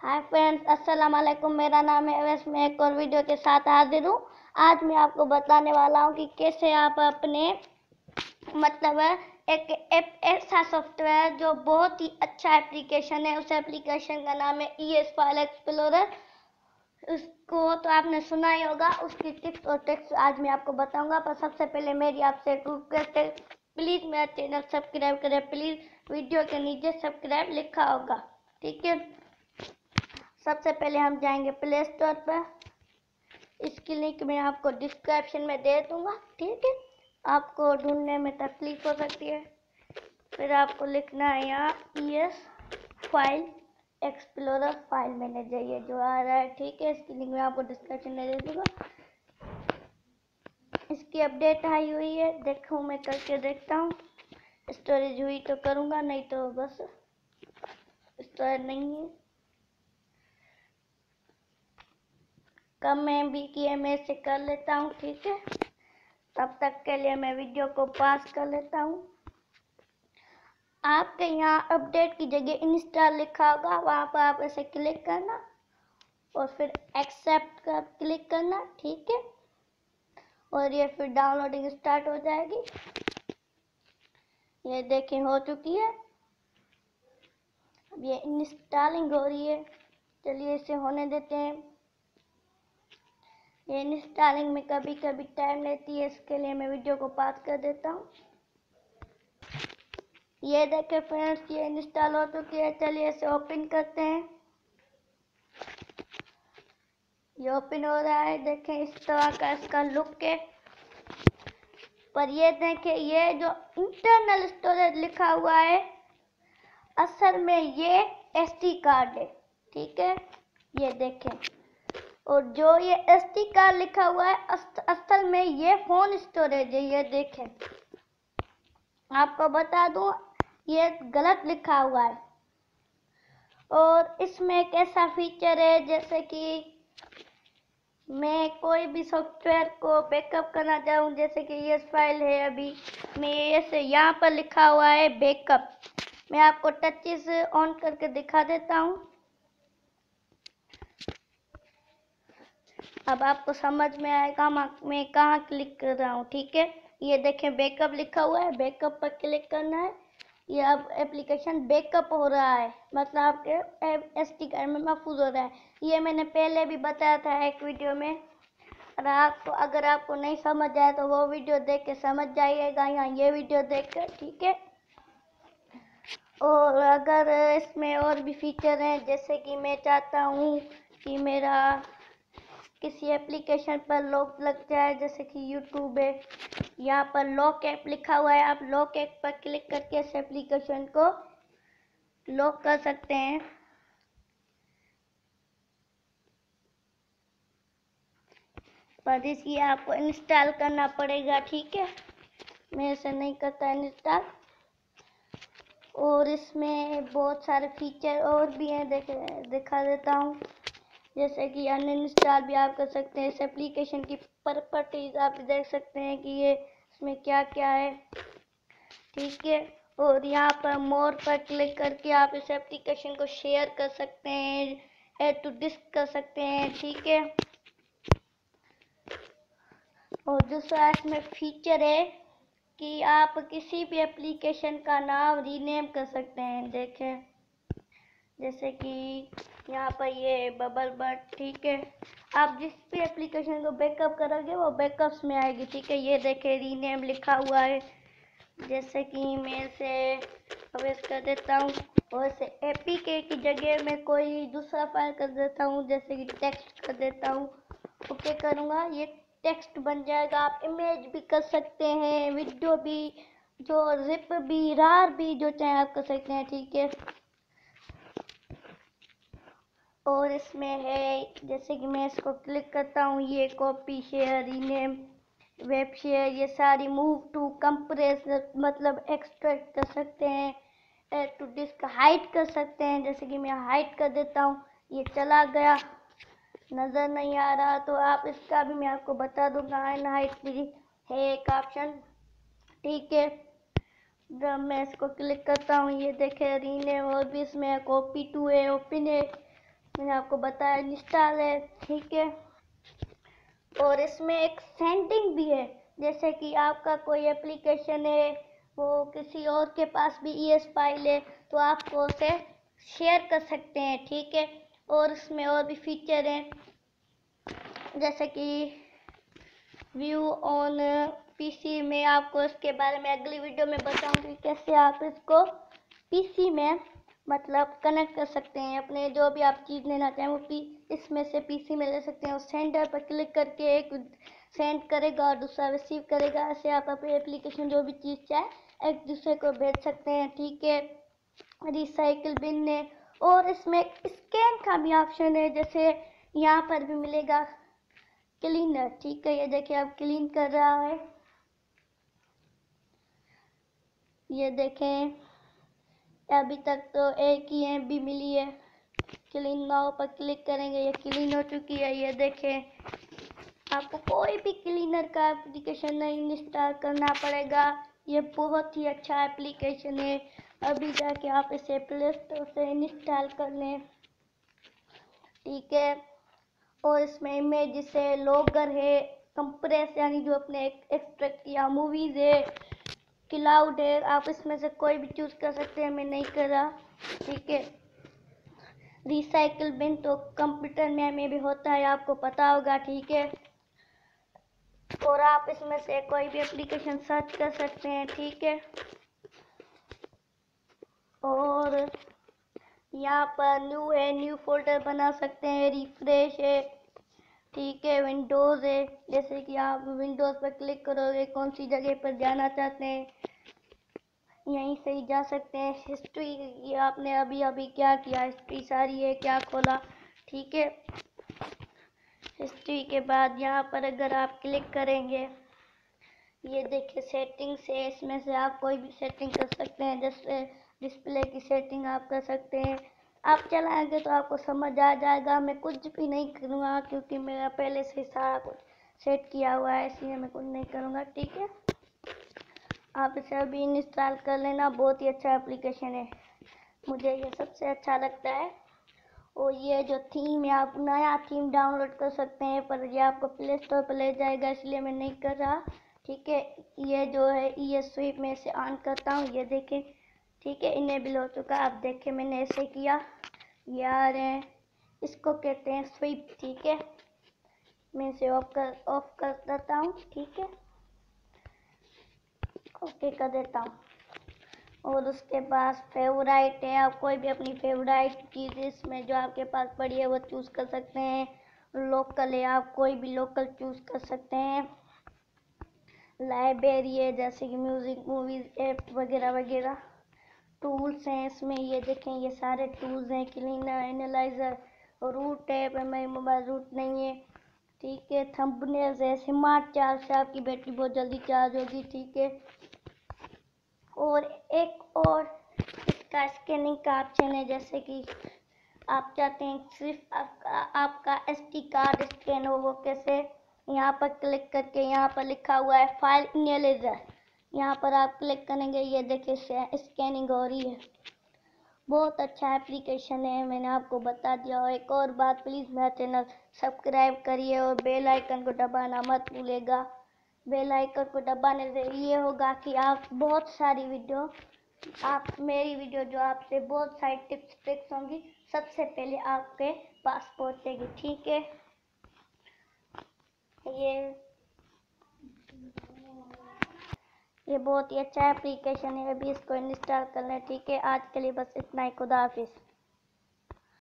Hi friends अस्सलाम वालेकुम मेरा नाम है अवैस। मैं एक और वीडियो के साथ हाजिर हूँ। आज मैं आपको बताने वाला हूँ कि कैसे आप अपने मतलब एक ऐप, ऐसा सॉफ्टवेयर जो बहुत ही अच्छा एप्लीकेशन है। उस एप्लीकेशन का नाम है ई एस फ़ाइल एक्सप्लोरर उसको तो आपने सुना ही होगा। उसकी टिप्स और ट्रिक्स आज मैं आपको बताऊँगा। पर सबसे पहले मेरी आपसे रिक्वेस्ट है। प्लीज़ मेरा चैनल सब्सक्राइब करें। प्लीज़ वीडियो के नीचे सब्सक्राइब लिखा होगा। ठीक है? सबसे पहले हम जाएँगे प्ले स्टोर पर। इसकी लिंक मैं आपको डिस्क्रिप्शन में दे दूँगा, ठीक है? आपको ढूँढने में तकलीफ़ हो सकती है। फिर आपको लिखना है यहाँ E S file explorer file manager ये जो आ रहा है, ठीक है? इसकी लिंक मैं आपको डिस्क्रिप्शन में दे दूँगा। इसकी अपडेट आई हुई है, देखो मैं करके देखता हूँ। स्टोरेज हुई तो करूँगा, नहीं तो बस। स्टोरेज नहीं है। कम एम बी की एम से कर लेता हूँ, ठीक है? तब तक के लिए मैं वीडियो को पास कर लेता हूँ। आपके यहाँ अपडेट की जगह इंस्टॉल लिखा होगा, वहाँ पर आप ऐसे क्लिक करना और फिर एक्सेप्ट कर क्लिक करना, ठीक है? और ये फिर डाउनलोडिंग स्टार्ट हो जाएगी। ये देखें हो चुकी है। अब ये इंस्टॉलिंग हो रही है। चलिए इसे होने देते हैं। ये इंस्टॉलिंग में कभी कभी टाइम लेती है, इसके लिए मैं वीडियो को पास कर देता हूँ। ये देखें फ्रेंड्स ये इंस्टॉल हो चुकी है। चलिए इसे ओपन करते हैं। ये ओपन हो रहा है, देखें इस तरह का इसका लुक है। पर ये देखें, ये जो इंटरनल स्टोरेज लिखा हुआ है, असल में ये एसडी कार्ड है, ठीक है? ये देखें। और जो ये एसडी कार्ड लिखा हुआ है असल में ये फ़ोन स्टोरेज है, ये देखें। आपको बता दूँ, ये गलत लिखा हुआ है। और इसमें एक ऐसा फीचर है, जैसे कि मैं कोई भी सॉफ्टवेयर को बैकअप करना चाहूँ, जैसे कि ये फ़ाइल है अभी, मैं ऐसे यहाँ पर लिखा हुआ है बैकअप मैं आपको टचेस ऑन करके दिखा देता हूँ। अब आपको समझ में आएगा, मैं कहाँ क्लिक कर रहा हूँ, ठीक है? ये देखें बैकअप लिखा हुआ है बैकअप पर क्लिक करना है। ये अब एप्लीकेशन बैकअप हो रहा है मतलब आपके एस टी कार्ड में महफूज हो रहा है। ये मैंने पहले भी बताया था एक वीडियो में। और आपको, अगर आपको नहीं समझ आए तो वो वीडियो देख के समझ जाइएगा या ये वीडियो देख कर ठीक है? और अगर इसमें और भी फीचर हैं, जैसे कि मैं चाहता हूँ कि मेरा किसी एप्लीकेशन पर लॉक लग जाए, जैसे कि यूट्यूब है। यहाँ पर लॉक ऐप लिखा हुआ है। आप लॉक ऐप पर क्लिक करके इस एप्लीकेशन को लॉक कर सकते हैं। पर इसलिए आपको इंस्टॉल करना पड़ेगा, ठीक है? मैं ऐसे नहीं करता इंस्टॉल और इसमें बहुत सारे फीचर और भी हैं, देख, दिखा देता हूँ। जैसे कि अनइंस्टॉल भी आप कर सकते हैं। इस एप्लीकेशन की प्रॉपर्टीज़ आप देख सकते हैं कि ये इसमें क्या क्या है। ठीक है? और यहाँ पर मोर पर क्लिक करके आप इस एप्लीकेशन को शेयर कर सकते हैं एड टू डिस्क कर सकते हैं। ठीक है? और दूसरा इसमें फीचर है कि आप किसी भी एप्लीकेशन का नाम रीनेम कर सकते हैं। देखें। जैसे कि यहाँ पर ये बबल बट ठीक है? आप जिस भी एप्लीकेशन को बैकअप करोगे, वो बैकअप्स में आएगी, ठीक है? ये देखे रीनेम लिखा हुआ है। जैसे कि मैं इसे प्रवेश कर देता हूँ, और इसे एपी के की जगह में कोई दूसरा फ़ाइल कर देता हूँ, जैसे कि टेक्स्ट कर देता हूँ। ओके करूँगा। ये टेक्स्ट बन जाएगा। आप इमेज भी कर सकते हैं वीडियो भी, जो जिप भी रार भी, जो चाहे आप कर सकते हैं, ठीक है? और इसमें है, जैसे कि मैं इसको क्लिक करता हूँ, ये copy share rename web share ये सारी मूव टू कंप्रेस मतलब एक्सट्रैक्ट कर सकते हैं टू डिस्क हाइट कर सकते हैं। जैसे कि मैं हाइट कर देता हूँ, ये चला गया, नज़र नहीं आ रहा तो आप इसका भी मैं आपको बता दूँगा भी है एक ऑप्शन ठीक है। जब मैं इसको क्लिक करता हूँ, ये देखे, रीनेम और भी इसमें कॉपी टू है ओपन है। मैंने आपको बताया इंस्टॉल है, ठीक है? और इसमें एक सेंडिंग भी है, जैसे कि आपका कोई एप्लीकेशन है, वो किसी और के पास भी ई एस फ़ाइल है तो आपको उसे शेयर कर सकते हैं, ठीक है? और इसमें और भी फीचर हैं, जैसे कि व्यू ऑन पीसी में आपको इसके बारे में अगली वीडियो में बताऊँगी, कैसे आप इसको पीसी में मतलब कनेक्ट कर सकते हैं अपने, जो भी आप चीज़ लेना चाहें, वो पी, इसमें से पीसी में ले सकते हैं। और सेंडर पर क्लिक करके एक सेंड करेगा और दूसरा रिसीव करेगा। ऐसे आप अपनी एप्लीकेशन जो भी चीज़ चाहे, एक दूसरे को भेज सकते हैं, ठीक है? रिसाइकिल बिन है। और इसमें स्कैन का भी ऑप्शन है। जैसे यहाँ पर भी मिलेगा क्लीनर ठीक है? ये देखिए आप क्लीन कर रहा है। ये देखें। अभी तक तो एक ही एम भी मिली है। क्लीन नाव पर क्लिक करेंगे, ये क्लीन हो चुकी है, ये देखें। आपको कोई भी क्लीनर का एप्लीकेशन नहीं इंस्टॉल करना पड़ेगा। ये बहुत ही अच्छा एप्लीकेशन है। अभी जाके आप इसे प्ले स्टोर से इंस्टॉल कर लें। ठीक है। और इसमें इमेज से लोगर है कंप्रेस यानी जो अपने एक्सट्रैक्ट किया मूवीज़ है। क्लाउड है, आप इसमें से कोई भी चूज़ कर सकते हैं, मैं नहीं कर रहा, ठीक है? रिसाइकिल बिन तो कंप्यूटर में में भी होता है, आपको पता होगा, ठीक है? और आप इसमें से कोई भी एप्लीकेशन सर्च कर सकते हैं, ठीक है? और यहाँ पर न्यू है न्यू फोल्डर बना सकते हैं रिफ्रेश है। ठीक है विंडोज़ है। जैसे कि आप विंडोज़ पर क्लिक करोगे, कौन सी जगह पर जाना चाहते हैं, यहीं से ही जा सकते हैं। हिस्ट्री आपने अभी अभी क्या किया? हिस्ट्री सारी है, क्या खोला? ठीक है। हिस्ट्री के बाद यहाँ पर अगर आप क्लिक करेंगे, ये देखिए सेटिंग्स है। इसमें से आप कोई भी सेटिंग कर सकते हैं, जैसे डिस्प्ले की सेटिंग आप कर सकते हैं। आप चलाएँगे तो आपको समझ आ जाएगा। मैं कुछ भी नहीं करूँगा क्योंकि मेरा पहले से सारा कुछ सेट किया हुआ है, इसलिए मैं कुछ नहीं करूँगा, ठीक है? आप इसे अभी इंस्टॉल कर लेना, बहुत ही अच्छा एप्लीकेशन है। मुझे ये सबसे अच्छा लगता है। और ये जो थीम है, आप नया थीम डाउनलोड कर सकते हैं, पर ये आपको प्ले स्टोर पर ले जाएगा, इसलिए मैं नहीं कर रहा, ठीक है? ये जो है, ये स्वीप में से ऑन करता हूँ, ये देखें। ठीक है इनेबल हो चुका आप देखें मैंने ऐसे किया। ये आ रहे हैं। इसको कहते हैं स्वीप ठीक है? मैं इसे ऑफ़ कर ऑफ़ कर देता हूँ, ठीक है? ओके कर देता हूँ। और उसके पास फेवराइट है। आप कोई भी अपनी फेवराइट चीज़ इसमें जो आपके पास पड़ी है, वो चूज़ कर सकते हैं। लोकल है, आप कोई भी लोकल चूज़ कर सकते हैं। लाइब्रेरी है, जैसे कि म्यूज़िक मूवीज़ ऐप वगैरह वगैरह। टूल्स हैं इसमें। ये देखें, ये सारे टूल्स हैं क्लीनर एनालाइजर रूट है पर मेरी मोबाइल रूट नहीं है। ठीक है थंबनेल्स है स्मार्ट चार्ज से आपकी बैटरी बहुत जल्दी चार्ज होगी, ठीक है। और एक और इसका स्कैनिंग का ऑप्शन है, जैसे कि आप चाहते हैं सिर्फ़ आपका आपका एस कार्ड स्कैन हो, वो कैसे? यहाँ पर क्लिक करके यहाँ पर लिखा हुआ है फ़ाइल एनालाइजर यहाँ पर आप क्लिक करेंगे, ये देखिए स्कैनिंग हो रही है। बहुत अच्छा एप्लीकेशन है, मैंने आपको बता दिया। और एक और बात प्लीज़ मेरा चैनल सब्सक्राइब करिए और बेल आइकन को दबाना मत भूलेगा। बेल आइकन को दबाने से ये होगा कि आप बहुत सारी वीडियो आप, मेरी वीडियो जो आपसे बहुत सारी टिप्स ट्रिक्स होंगी, सबसे पहले आपके पास पहुंचेगी ठीक है? ये ये बहुत ही अच्छा एप्लीकेशन है। अभी इसको इंस्टॉल कर लें, ठीक है? आज के लिए बस इतना ही। खुदा हाफिज़।